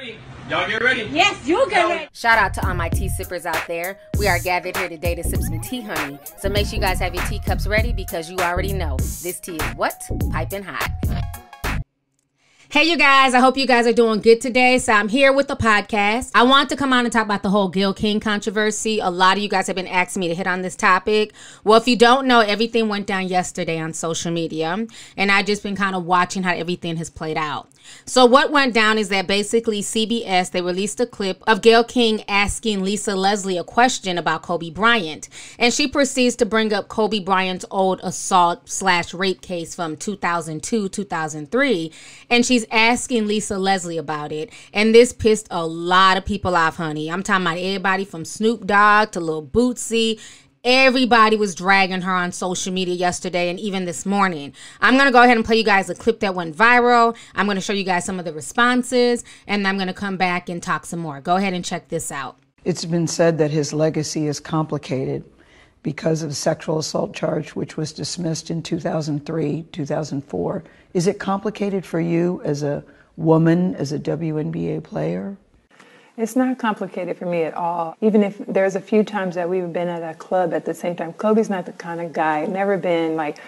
ready. Y'all get ready. Yes, you get ready. Shout out to all my tea sippers out there. We are gathered here today to sip some tea, honey. So make sure you guys have your teacups ready because you already know this tea is what? Piping hot. Hey, you guys, I hope you guys are doing good today. So, I'm here with the podcast. I want to come on and talk about the whole Gayle King controversy. A lot of you guys have been asking me to hit on this topic. Well, if you don't know, everything went down yesterday on social media, and I've just been kind of watching how everything has played out. So, what went down is that basically CBS they released a clip of Gayle King asking Lisa Leslie a question about Kobe Bryant, and she proceeds to bring up Kobe Bryant's old assault slash rape case from 2002 2003, and she's asking Lisa Leslie about it, and this pissed a lot of people off, honey. I'm talking about everybody from Snoop Dogg to Lil Boosie Everybody was dragging her on social media yesterday and even this morning. I'm going to go ahead and play you guys a clip that went viral. I'm going to show you guys some of the responses and I'm going to come back and talk some more. Go ahead and check this out. It's been said that his legacy is complicated because of sexual assault charge, which was dismissed in 2003, 2004. Is it complicated for you as a woman, as a WNBA player? It's not complicated for me at all. Even if there's a few times that we've been at a club at the same time, Kobe's not the kind of guy, never been like,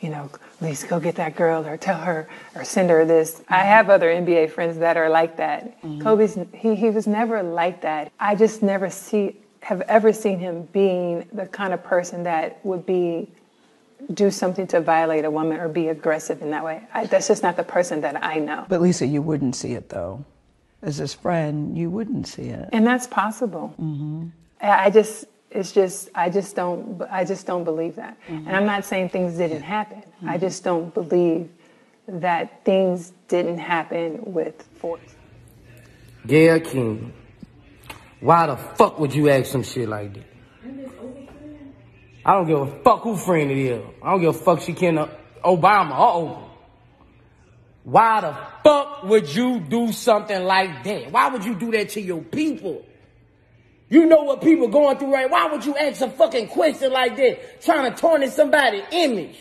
you know, Lisa, go get that girl or tell her or send her this. Mm-hmm. I have other NBA friends that are like that. Mm-hmm. Kobe's, he, he was never like that. I just never see, have ever seen him being the kind of person that would be do something to violate a woman or be aggressive in that way. I, that's just not the person that I know. But Lisa, you wouldn't see it though as his friend, you wouldn't see it. And that's possible. Mm-hmm. I just, it's just, I just don't, I just don't believe that. Mm-hmm. And I'm not saying things didn't happen. Mm-hmm. I just don't believe that things didn't happen with force. Gayle King, why the fuck would you ask some shit like that? I don't give a fuck who friend it is. I don't give a fuck she can uh, Obama or Oprah. Why the fuck would you do something like that? Why would you do that to your people? You know what people going through right? Why would you ask a fucking question like that, trying to tarnish somebody's image?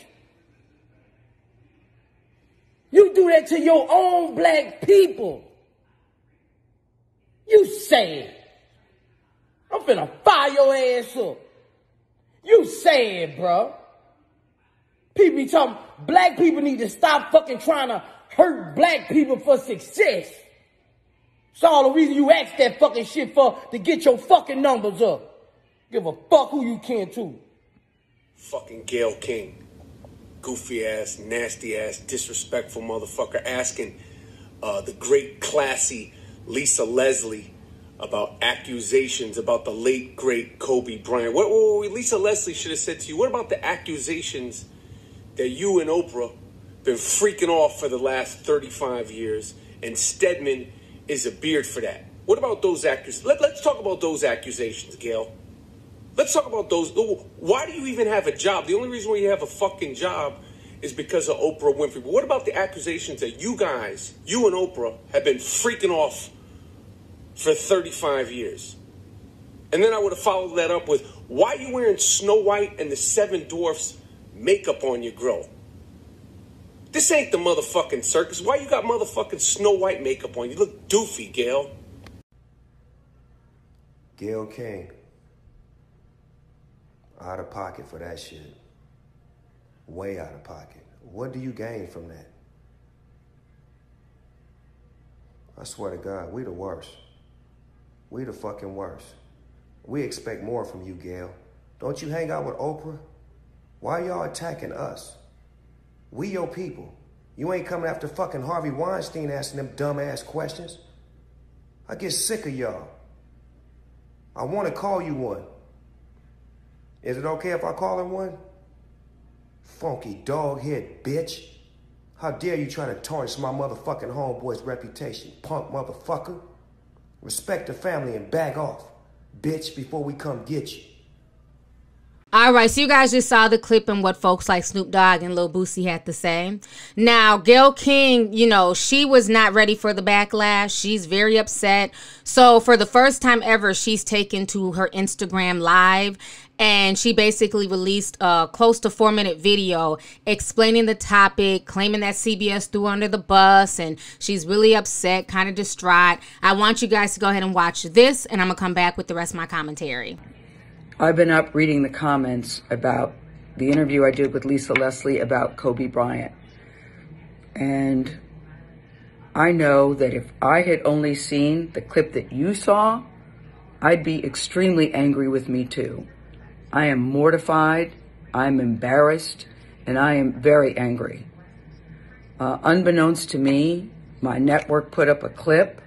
You do that to your own black people. You it. I'm finna fire your ass up. You it, bro. People be talking, black people need to stop fucking trying to hurt black people for success. It's all the reason you ask that fucking shit for to get your fucking numbers up. Give a fuck who you can to. Fucking Gayle King. Goofy ass, nasty ass, disrespectful motherfucker asking uh, the great, classy Lisa Leslie about accusations about the late, great Kobe Bryant. What, what, what Lisa Leslie should have said to you, what about the accusations that you and Oprah been freaking off for the last 35 years, and Stedman is a beard for that. What about those actors? Let, let's talk about those accusations, Gayle. Let's talk about those. Why do you even have a job? The only reason why you have a fucking job is because of Oprah Winfrey. But what about the accusations that you guys, you and Oprah, have been freaking off for 35 years? And then I would have followed that up with, why are you wearing Snow White and the Seven Dwarfs makeup on your grill? This ain't the motherfucking circus. Why you got motherfucking Snow White makeup on? You look doofy, Gayle. Gayle King. Out of pocket for that shit. Way out of pocket. What do you gain from that? I swear to God, we the worst. We the fucking worst. We expect more from you, Gayle. Don't you hang out with Oprah? Why y'all attacking us? We your people. You ain't coming after fucking Harvey Weinstein asking them dumbass questions. I get sick of y'all. I want to call you one. Is it okay if I call him one? Funky dog head bitch. How dare you try to tarnish my motherfucking homeboy's reputation, punk motherfucker. Respect the family and back off, bitch, before we come get you. All right, so you guys just saw the clip and what folks like Snoop Dogg and Lil Boosie had to say. Now, Gayle King, you know, she was not ready for the backlash. She's very upset. So, for the first time ever, she's taken to her Instagram live and she basically released a close to four minute video explaining the topic, claiming that CBS threw under the bus, and she's really upset, kind of distraught. I want you guys to go ahead and watch this, and I'm gonna come back with the rest of my commentary. I've been up reading the comments about the interview I did with Lisa Leslie about Kobe Bryant. And I know that if I had only seen the clip that you saw, I'd be extremely angry with me too. I am mortified, I'm embarrassed, and I am very angry. Uh, unbeknownst to me, my network put up a clip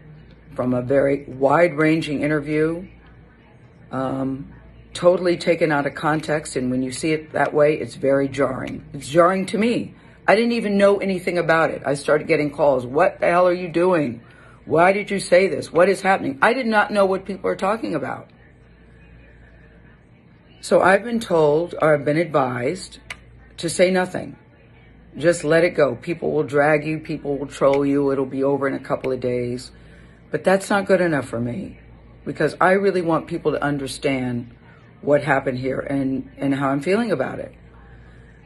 from a very wide ranging interview. Um, totally taken out of context. And when you see it that way, it's very jarring. It's jarring to me. I didn't even know anything about it. I started getting calls. What the hell are you doing? Why did you say this? What is happening? I did not know what people are talking about. So I've been told or I've been advised to say nothing. Just let it go. People will drag you. People will troll you. It'll be over in a couple of days. But that's not good enough for me because I really want people to understand what happened here and, and how I'm feeling about it.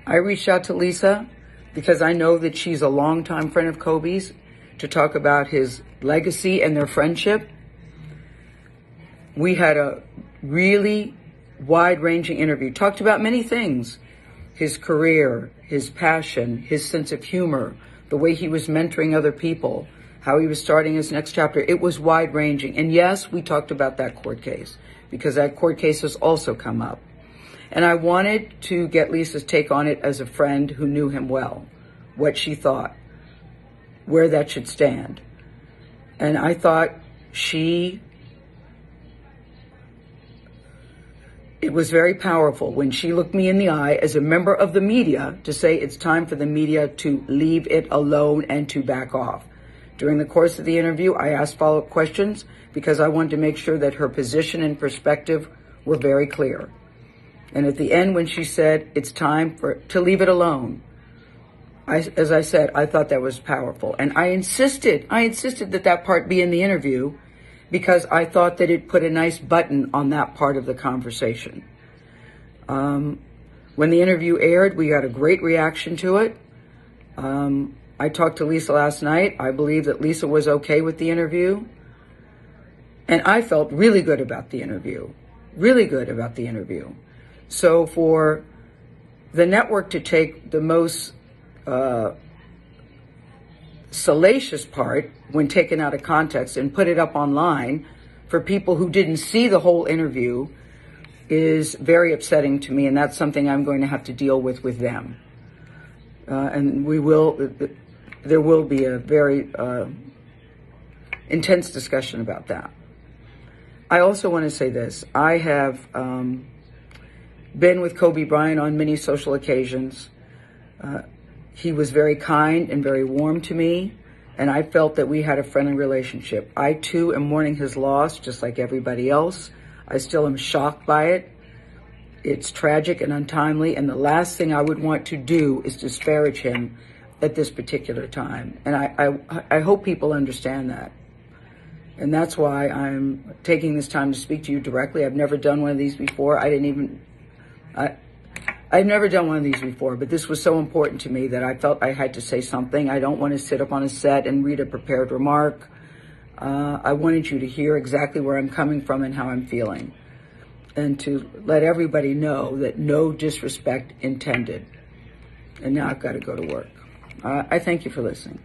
I reached out to Lisa because I know that she's a longtime friend of Kobe's to talk about his legacy and their friendship. We had a really wide ranging interview, talked about many things his career, his passion, his sense of humor, the way he was mentoring other people, how he was starting his next chapter. It was wide ranging. And yes, we talked about that court case because that court case has also come up. And I wanted to get Lisa's take on it as a friend who knew him well, what she thought, where that should stand. And I thought she, it was very powerful when she looked me in the eye as a member of the media to say it's time for the media to leave it alone and to back off. During the course of the interview, I asked follow up questions because I wanted to make sure that her position and perspective were very clear. And at the end, when she said it's time for to leave it alone, I, as I said, I thought that was powerful, and I insisted, I insisted that that part be in the interview because I thought that it put a nice button on that part of the conversation. Um, when the interview aired, we got a great reaction to it. Um, I talked to Lisa last night. I believe that Lisa was okay with the interview. And I felt really good about the interview, really good about the interview. So for the network to take the most uh, salacious part when taken out of context and put it up online for people who didn't see the whole interview is very upsetting to me, and that's something I'm going to have to deal with with them. Uh, and we will, there will be a very uh, intense discussion about that. I also want to say this. I have um, been with Kobe Bryant on many social occasions. Uh, he was very kind and very warm to me, and I felt that we had a friendly relationship. I too am mourning his loss, just like everybody else. I still am shocked by it. It's tragic and untimely, and the last thing I would want to do is disparage him at this particular time. And I, I, I hope people understand that. And that's why I'm taking this time to speak to you directly. I've never done one of these before. I didn't even, I, I've never done one of these before, but this was so important to me that I felt I had to say something. I don't want to sit up on a set and read a prepared remark. Uh, I wanted you to hear exactly where I'm coming from and how I'm feeling. And to let everybody know that no disrespect intended. And now I've got to go to work. Uh, I thank you for listening.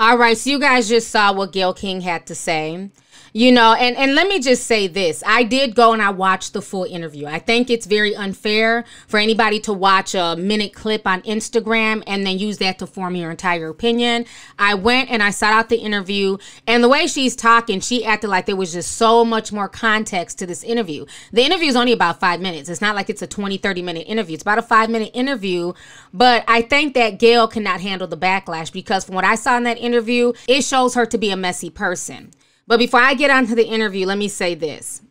All right, so you guys just saw what Gayle King had to say. You know, and, and let me just say this. I did go and I watched the full interview. I think it's very unfair for anybody to watch a minute clip on Instagram and then use that to form your entire opinion. I went and I sought out the interview, and the way she's talking, she acted like there was just so much more context to this interview. The interview is only about five minutes. It's not like it's a 20, 30 minute interview. It's about a five minute interview, but I think that Gayle cannot handle the backlash because from what I saw in that interview, it shows her to be a messy person. But before I get onto the interview, let me say this.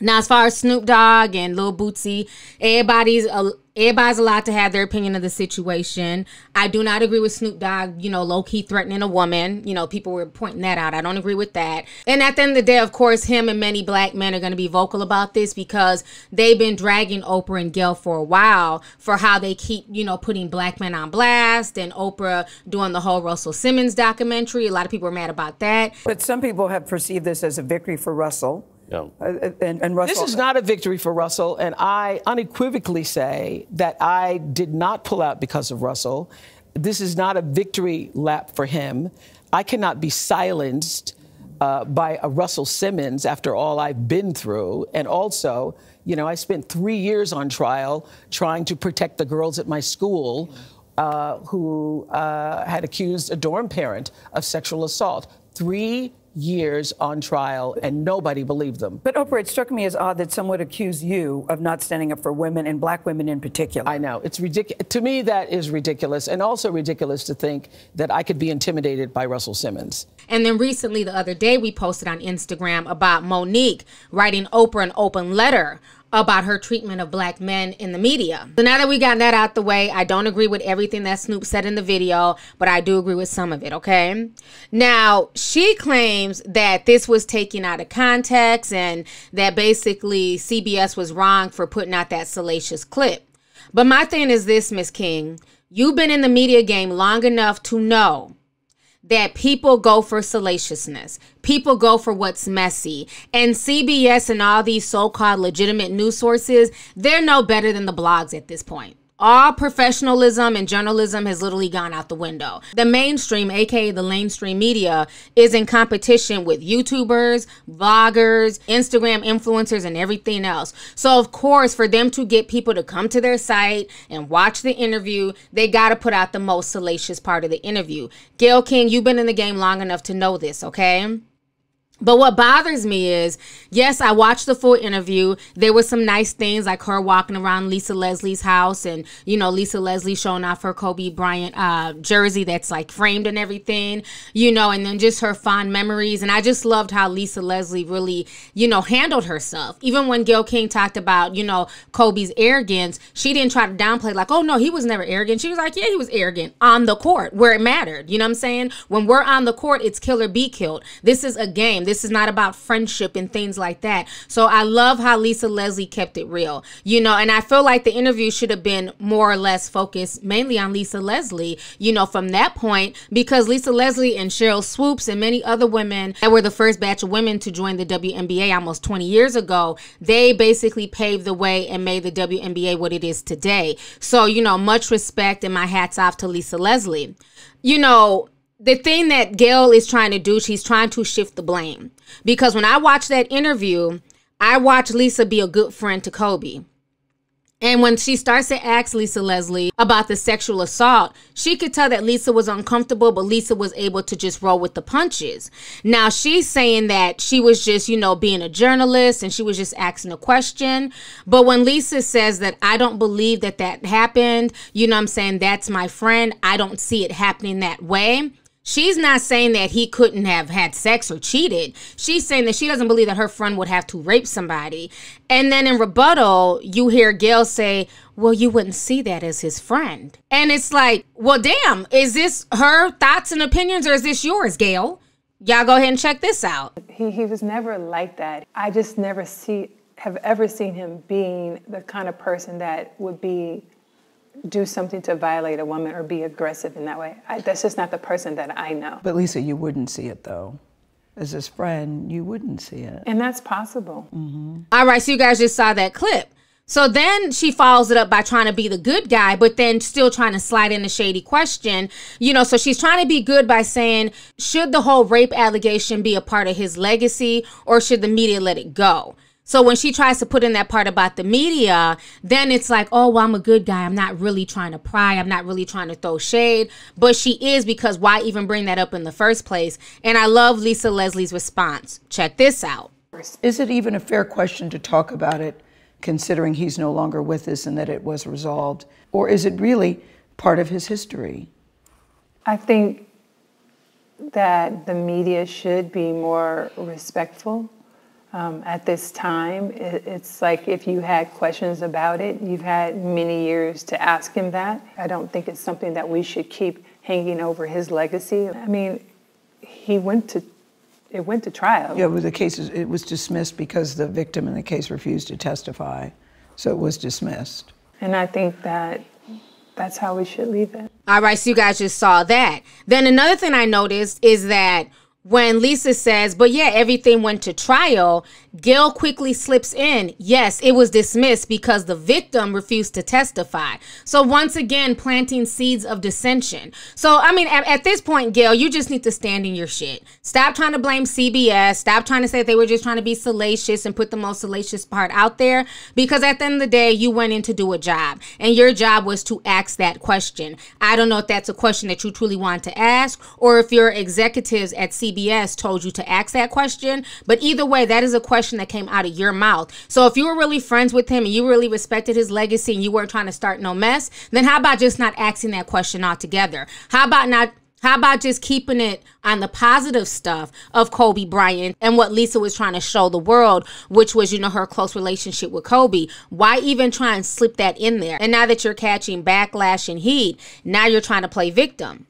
Now, as far as Snoop Dogg and Lil Boosie, everybody's uh, everybody's allowed to have their opinion of the situation. I do not agree with Snoop Dogg, you know, low key threatening a woman. You know, people were pointing that out. I don't agree with that. And at the end of the day, of course, him and many black men are going to be vocal about this because they've been dragging Oprah and Gayle for a while for how they keep, you know, putting black men on blast and Oprah doing the whole Russell Simmons documentary. A lot of people are mad about that. But some people have perceived this as a victory for Russell. Yeah. Uh, and, and Russell, this is not a victory for Russell, and I unequivocally say that I did not pull out because of Russell. This is not a victory lap for him. I cannot be silenced uh, by a Russell Simmons after all I've been through. And also, you know, I spent three years on trial trying to protect the girls at my school uh, who uh, had accused a dorm parent of sexual assault. Three years on trial and nobody believed them. But Oprah, it struck me as odd that some would accuse you of not standing up for women and black women in particular. I know. It's ridiculous. To me, that is ridiculous. And also ridiculous to think that I could be intimidated by Russell Simmons. And then recently, the other day, we posted on Instagram about Mo'Nique writing Oprah an open letter about her treatment of black men in the media. So now that we got that out the way, I don't agree with everything that Snoop said in the video, but I do agree with some of it, okay? Now, she claims that this was taken out of context and that basically CBS was wrong for putting out that salacious clip. But my thing is this, Miss King, you've been in the media game long enough to know that people go for salaciousness. People go for what's messy. And CBS and all these so called legitimate news sources, they're no better than the blogs at this point all professionalism and journalism has literally gone out the window. The mainstream, aka the mainstream media, is in competition with YouTubers, vloggers, Instagram influencers, and everything else. So, of course, for them to get people to come to their site and watch the interview, they got to put out the most salacious part of the interview. Gayle King, you've been in the game long enough to know this, okay? But what bothers me is, yes, I watched the full interview. There were some nice things like her walking around Lisa Leslie's house and, you know, Lisa Leslie showing off her Kobe Bryant uh, jersey that's like framed and everything, you know, and then just her fond memories. And I just loved how Lisa Leslie really, you know, handled herself. Even when Gayle King talked about, you know, Kobe's arrogance, she didn't try to downplay like, oh no, he was never arrogant. She was like, yeah, he was arrogant on the court where it mattered. You know what I'm saying? When we're on the court, it's kill or be killed. This is a game this is not about friendship and things like that. So I love how Lisa Leslie kept it real, you know, and I feel like the interview should have been more or less focused mainly on Lisa Leslie, you know, from that point, because Lisa Leslie and Sheryl Swoopes and many other women that were the first batch of women to join the WNBA almost 20 years ago, they basically paved the way and made the WNBA what it is today. So, you know, much respect and my hats off to Lisa Leslie. You know, the thing that Gayle is trying to do, she's trying to shift the blame. Because when I watched that interview, I watched Lisa be a good friend to Kobe. And when she starts to ask Lisa Leslie about the sexual assault, she could tell that Lisa was uncomfortable, but Lisa was able to just roll with the punches. Now she's saying that she was just, you know, being a journalist and she was just asking a question. But when Lisa says that I don't believe that that happened, you know I'm saying? That's my friend. I don't see it happening that way. She's not saying that he couldn't have had sex or cheated. She's saying that she doesn't believe that her friend would have to rape somebody. And then in rebuttal, you hear Gayle say, Well, you wouldn't see that as his friend. And it's like, Well, damn, is this her thoughts and opinions or is this yours, Gayle? Y'all go ahead and check this out. He, he was never like that. I just never see have ever seen him being the kind of person that would be do something to violate a woman or be aggressive in that way. I, that's just not the person that I know. But Lisa, you wouldn't see it though. As his friend, you wouldn't see it. And that's possible. Mm-hmm. All right, so you guys just saw that clip. So then she follows it up by trying to be the good guy, but then still trying to slide in a shady question. You know, so she's trying to be good by saying, should the whole rape allegation be a part of his legacy or should the media let it go? So when she tries to put in that part about the media, then it's like, oh, well, I'm a good guy. I'm not really trying to pry. I'm not really trying to throw shade. But she is because why even bring that up in the first place? And I love Lisa Leslie's response. Check this out. Is it even a fair question to talk about it, considering he's no longer with us and that it was resolved? Or is it really part of his history? I think that the media should be more respectful um, at this time. It, it's like if you had questions about it, you've had many years to ask him that. I don't think it's something that we should keep hanging over his legacy. I mean, he went to it went to trial. Yeah, but the case is, it was dismissed because the victim in the case refused to testify, so it was dismissed. And I think that that's how we should leave it. All right, so you guys just saw that. Then another thing I noticed is that when Lisa says, but yeah, everything went to trial, Gayle quickly slips in. Yes, it was dismissed because the victim refused to testify. So once again, planting seeds of dissension. So, I mean, at, at, this point, Gayle, you just need to stand in your shit. Stop trying to blame CBS. Stop trying to say they were just trying to be salacious and put the most salacious part out there. Because at the end of the day, you went in to do a job. And your job was to ask that question. I don't know if that's a question that you truly want to ask or if your executives at CBS told you to ask that question. But either way, that is a question that came out of your mouth. So if you were really friends with him and you really respected his legacy and you weren't trying to start no mess, then how about just not asking that question altogether? How about not how about just keeping it on the positive stuff of Kobe Bryant and what Lisa was trying to show the world, which was, you know, her close relationship with Kobe? Why even try and slip that in there? And now that you're catching backlash and heat, now you're trying to play victim.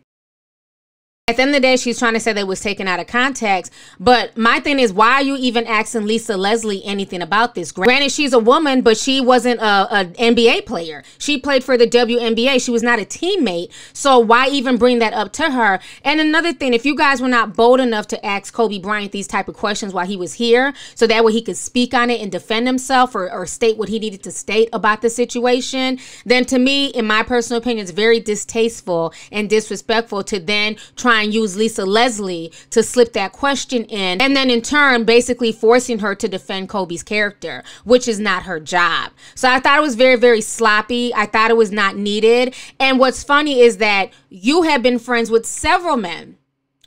At the end of the day, she's trying to say that it was taken out of context. But my thing is, why are you even asking Lisa Leslie anything about this? Granted, she's a woman, but she wasn't a, a NBA player. She played for the WNBA. She was not a teammate. So why even bring that up to her? And another thing, if you guys were not bold enough to ask Kobe Bryant these type of questions while he was here, so that way he could speak on it and defend himself or, or state what he needed to state about the situation, then to me, in my personal opinion, it's very distasteful and disrespectful to then try and use Lisa Leslie to slip that question in, and then in turn, basically forcing her to defend Kobe's character, which is not her job. So I thought it was very, very sloppy. I thought it was not needed. And what's funny is that you have been friends with several men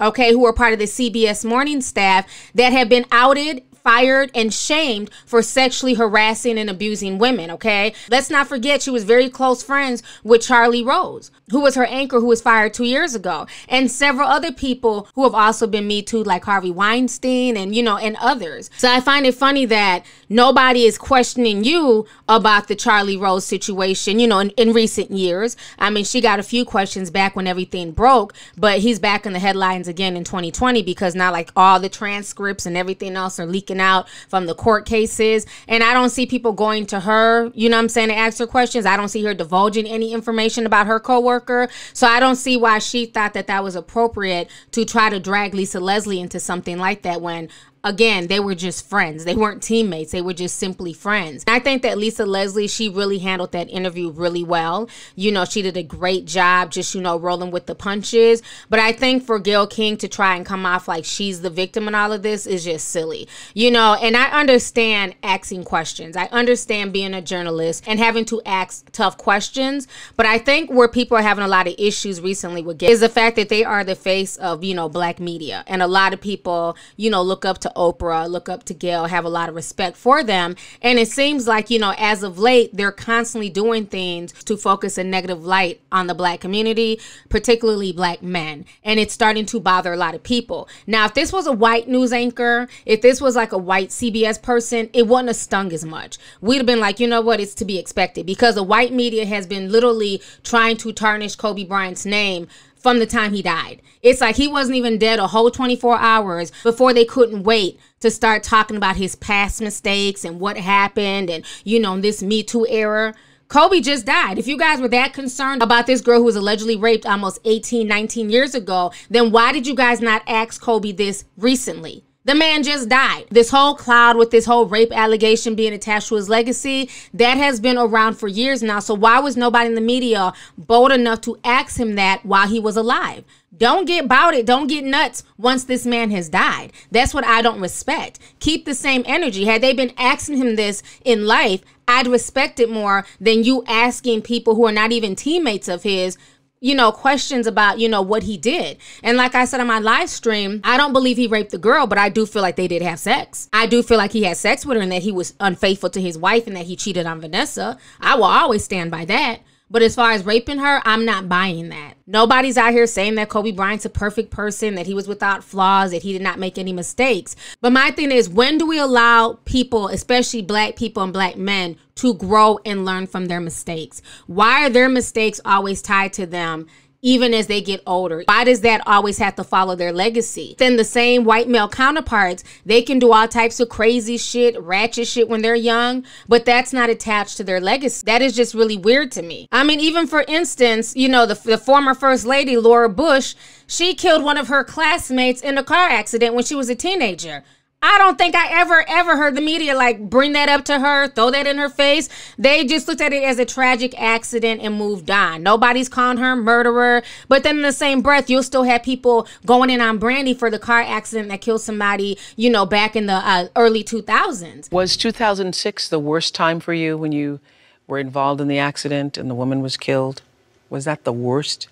okay, who are part of the CBS morning staff that have been outed fired and shamed for sexually harassing and abusing women, okay? Let's not forget she was very close friends with Charlie Rose, who was her anchor who was fired two years ago, and several other people who have also been Me Too, like Harvey Weinstein and, you know, and others. So I find it funny that nobody is questioning you about the Charlie Rose situation, you know, in, in recent years. I mean, she got a few questions back when everything broke, but he's back in the headlines again in 2020 because now, like, all the transcripts and everything else are leaking out from the court cases. And I don't see people going to her, you know I'm saying, to ask her questions. I don't see her divulging any information about her coworker. So I don't see why she thought that that was appropriate to try to drag Lisa Leslie into something like that when again, they were just friends. They weren't teammates. They were just simply friends. I think that Lisa Leslie, she really handled that interview really well. You know, she did a great job just, you know, rolling with the punches. But I think for Gayle King to try and come off like she's the victim in all of this is just silly. You know, and I understand asking questions. I understand being a journalist and having to ask tough questions. But I think where people are having a lot of issues recently with Gayle is the fact that they are the face of, you know, black media. And a lot of people, you know, look up to Oprah, look up to Gayle, have a lot of respect for them. And it seems like, you know, as of late, they're constantly doing things to focus a negative light on the black community, particularly black men. And it's starting to bother a lot of people. Now, if this was a white news anchor, if this was like a white CBS person, it wouldn't have stung as much. We'd have been like, you know what, it's to be expected because the white media has been literally trying to tarnish Kobe Bryant's name from the time he died. It's like he wasn't even dead a whole 24 hours before they couldn't wait to start talking about his past mistakes and what happened and, you know, this Me Too era. Kobe just died. If you guys were that concerned about this girl who was allegedly raped almost 18, 19 years ago, then why did you guys not ask Kobe this recently? The man just died. This whole cloud with this whole rape allegation being attached to his legacy, that has been around for years now. So why was nobody in the media bold enough to ask him that while he was alive? Don't get about it. Don't get nuts once this man has died. That's what I don't respect. Keep the same energy. Had they been asking him this in life, I'd respect it more than you asking people who are not even teammates of his you know, questions about, you know, what he did. And like I said on my live stream, I don't believe he raped the girl, but I do feel like they did have sex. I do feel like he had sex with her and that he was unfaithful to his wife and that he cheated on Vanessa. I will always stand by that. But as far as raping her, I'm not buying that. Nobody's out here saying that Kobe Bryant's a perfect person, that he was without flaws, that he did not make any mistakes. But my thing is, when do we allow people, especially black people and black men, to grow and learn from their mistakes? Why are their mistakes always tied to them? Even as they get older. Why does that always have to follow their legacy? Then the same white male counterparts, they can do all types of crazy shit, ratchet shit when they're young, but that's not attached to their legacy. That is just really weird to me. I mean, even for instance, you know, the, the former first lady, Laura Bush, she killed one of her classmates in a car accident when she was a teenager. I don't think I ever, ever heard the media like bring that up to her, throw that in her face. They just looked at it as a tragic accident and moved on. Nobody's calling her murderer. But then in the same breath, you'll still have people going in on Brandy for the car accident that killed somebody, you know, back in the uh, early 2000s. Was 2006 the worst time for you when you were involved in the accident and the woman was killed? Was that the worst?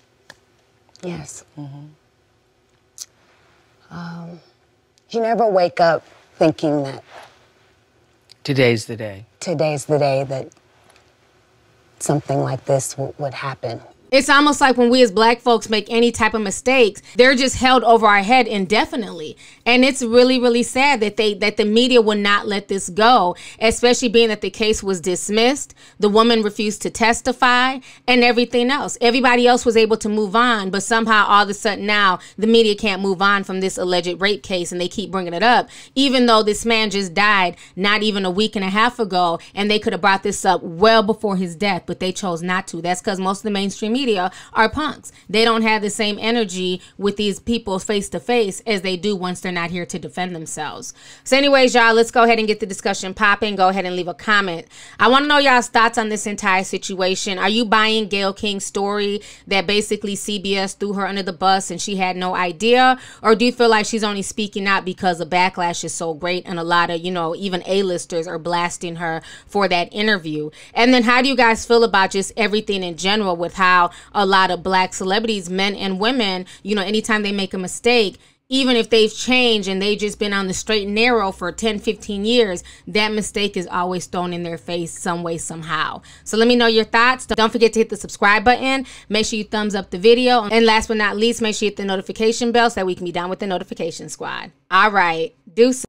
Yes. Mm-hmm. Um, you never wake up thinking that today's the day. Today's the day that something like this w- would happen. It's almost like when we as black folks make any type of mistakes, they're just held over our head indefinitely. And it's really, really sad that they that the media will not let this go, especially being that the case was dismissed, the woman refused to testify, and everything else. Everybody else was able to move on, but somehow all of a sudden now the media can't move on from this alleged rape case and they keep bringing it up, even though this man just died not even a week and a half ago, and they could have brought this up well before his death, but they chose not to. That's because most of the mainstream media media are punks. They don't have the same energy with these people face to face as they do once they're not here to defend themselves. So, anyways, y'all, let's go ahead and get the discussion popping. Go ahead and leave a comment. I want to know y'all's thoughts on this entire situation. Are you buying Gayle King's story that basically CBS threw her under the bus and she had no idea? Or do you feel like she's only speaking out because the backlash is so great and a lot of, you know, even A-listers are blasting her for that interview? And then how do you guys feel about just everything in general with how a lot of black celebrities, men and women, you know, anytime they make a mistake, even if they've changed and they've just been on the straight and narrow for 10, 15 years, that mistake is always thrown in their face some way, somehow. So let me know your thoughts. Don't forget to hit the subscribe button. Make sure you thumbs up the video. And last but not least, make sure you hit the notification bell so that we can be done with the notification squad. All right. Deuces.